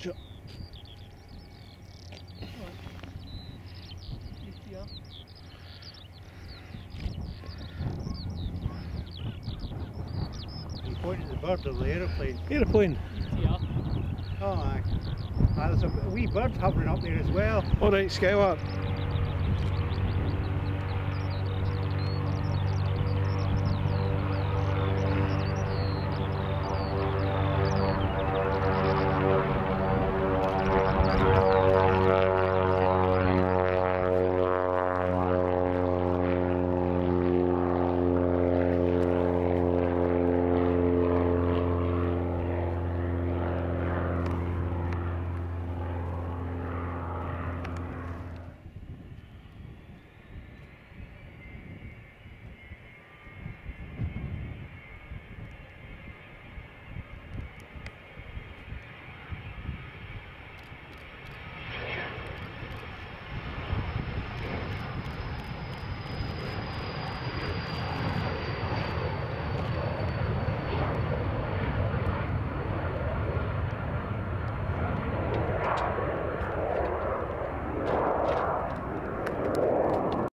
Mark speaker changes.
Speaker 1: Sure.
Speaker 2: You pointed the bird of the aeroplane?
Speaker 1: Aeroplane.
Speaker 2: Oh, aye. Ah, there's a wee bird hovering up there as well.
Speaker 1: Alright, Skyward.